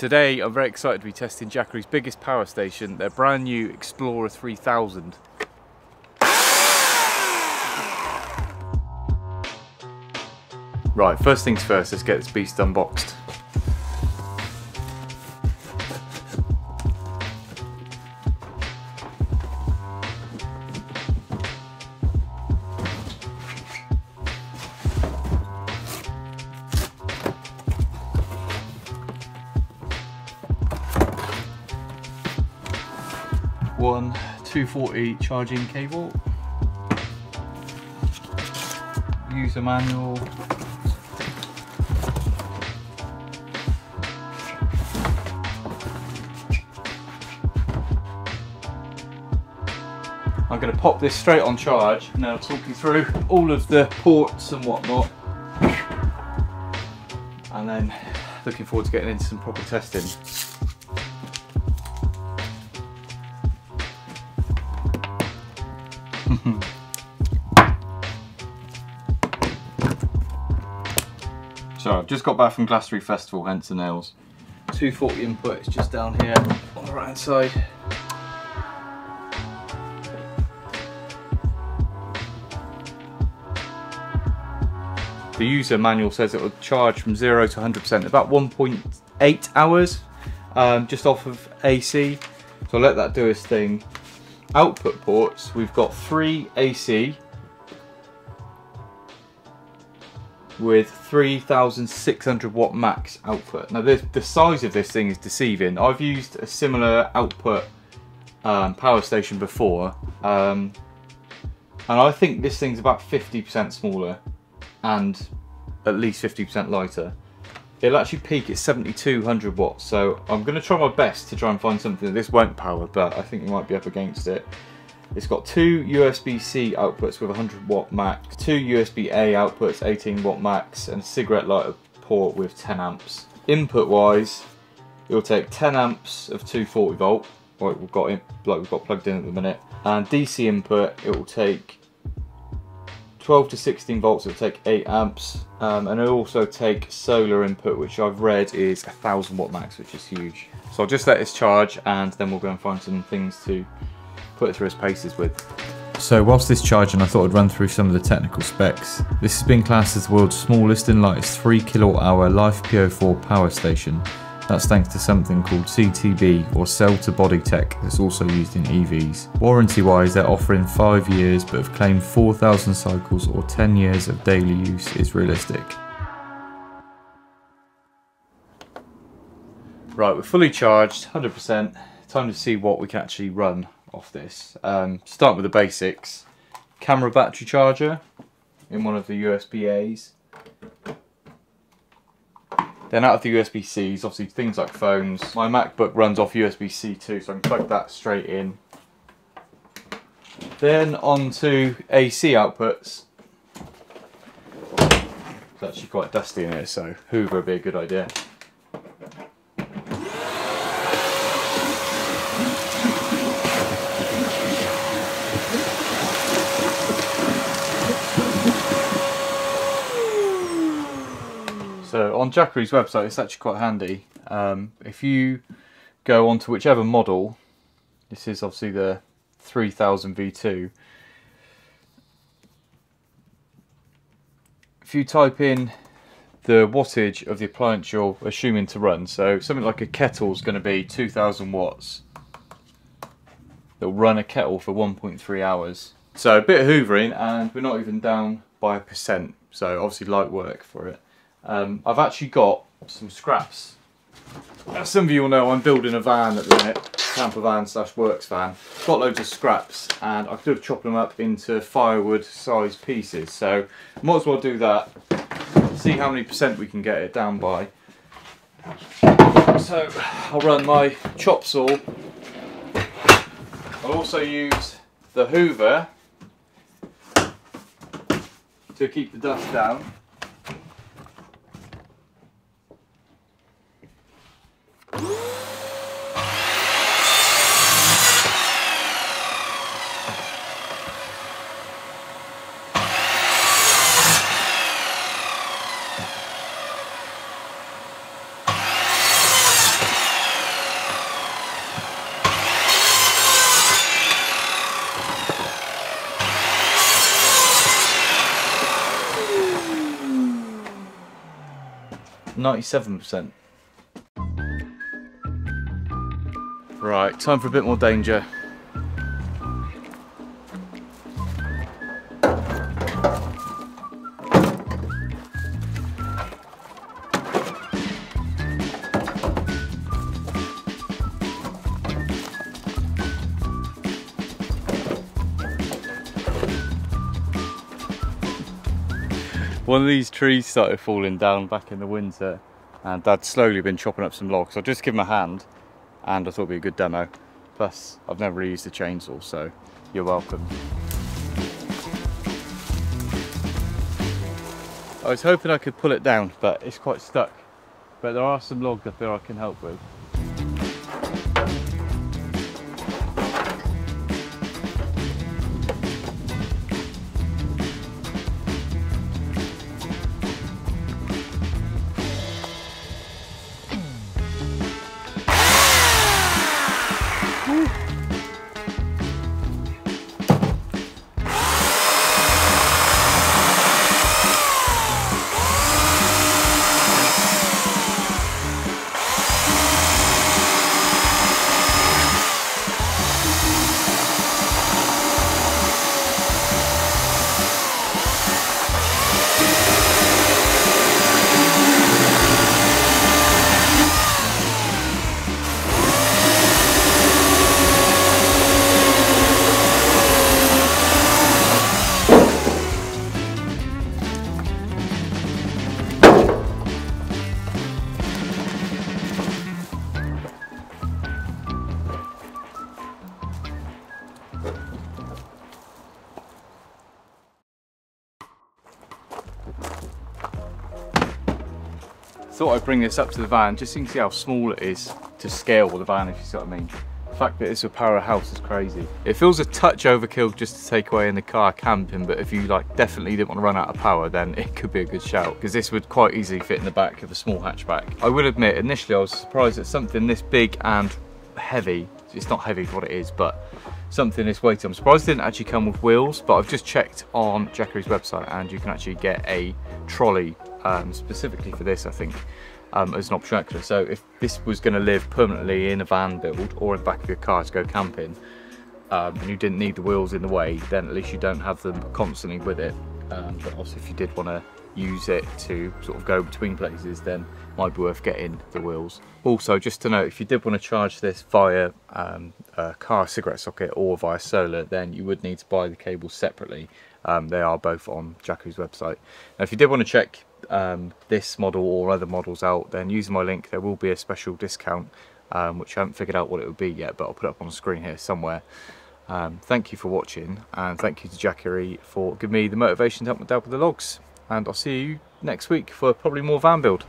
Today I'm very excited to be testing Jackery's biggest power station, their brand new Explorer 3000. Right, first things first, let's get this beast unboxed. One 240 charging cable, user manual, I'm going to pop this straight on charge and I'll talk you through all of the ports and whatnot. And then looking forward to getting into some proper testing. So I've just got back from Glastonbury Festival, hence the nails. 240 input, it's just down here on the right hand side. The user manual says it will charge from 0 to 100% about 1.8 hours um, just off of AC. So I'll let that do its thing output ports, we've got three AC with 3600 watt max output. Now the, the size of this thing is deceiving. I've used a similar output um, power station before um, and I think this thing's about 50% smaller and at least 50% lighter it'll actually peak at 7200 watts so I'm going to try my best to try and find something that this won't power but I think you might be up against it. It's got two USB-C outputs with 100 watt max, two USB-A outputs 18 watt max and a cigarette lighter port with 10 amps. Input wise it'll take 10 amps of 240 volt like we've got in, like we've got plugged in at the minute and DC input it will take 12 to 16 volts it'll take 8 amps. Um, and it'll also take solar input which I've read is a thousand watt max which is huge. So I'll just let this charge and then we'll go and find some things to put it through its paces with. So whilst this charging I thought I'd run through some of the technical specs. This has been classed as the world's smallest and lightest 3 kilowatt hour LiFePO4 power station that's thanks to something called CTB or cell to body tech that's also used in EVs. Warranty wise they're offering 5 years but have claimed 4000 cycles or 10 years of daily use is realistic. Right we're fully charged 100% time to see what we can actually run off this. Um, start with the basics. Camera battery charger in one of the USB-A's then out of the USB-Cs, obviously things like phones. My MacBook runs off USB-C too, so I can plug that straight in. Then on to AC outputs. It's actually quite dusty in here, so Hoover would be a good idea. So on Jackery's website, it's actually quite handy. Um, if you go onto whichever model, this is obviously the 3000 V2. If you type in the wattage of the appliance you're assuming to run, so something like a kettle is going to be 2000 watts. It'll run a kettle for 1.3 hours. So a bit of hoovering and we're not even down by a percent. So obviously light work for it. Um, I've actually got some scraps. As some of you will know, I'm building a van at the minute, camper van slash works van. Got loads of scraps and I could have chopped them up into firewood sized pieces. So might as well do that, see how many percent we can get it down by. So I'll run my chop saw. I'll also use the hoover to keep the dust down. 97%. Right, time for a bit more danger. One of these trees started falling down back in the winter and Dad's slowly been chopping up some logs. I'll just give him a hand and I thought it'd be a good demo. Plus, I've never really used a chainsaw, so you're welcome. I was hoping I could pull it down, but it's quite stuck. But there are some logs up there I can help with. Thought I'd bring this up to the van just so you can see how small it is to scale the van if you see what I mean. The fact that it's a power house is crazy. It feels a touch overkill just to take away in the car camping but if you like definitely didn't want to run out of power then it could be a good shout because this would quite easily fit in the back of a small hatchback. I will admit initially I was surprised that something this big and heavy, it's not heavy for what it is but something this weighty. I'm surprised it didn't actually come with wheels, but I've just checked on Jackery's website and you can actually get a trolley um, specifically for this, I think, um, as an extra. So if this was going to live permanently in a van build or in the back of your car to go camping, um, and you didn't need the wheels in the way, then at least you don't have them constantly with it. Um, but also if you did want to use it to sort of go between places, then might be worth getting the wheels. Also, just to note, if you did want to charge this via um, a car cigarette socket or via solar, then you would need to buy the cables separately. Um, they are both on Jackery's website. Now, if you did want to check um, this model or other models out, then using my link, there will be a special discount, um, which I haven't figured out what it would be yet, but I'll put it up on the screen here somewhere. Um, thank you for watching, and thank you to Jackery for giving me the motivation to help me with the logs. And I'll see you next week for probably more van build.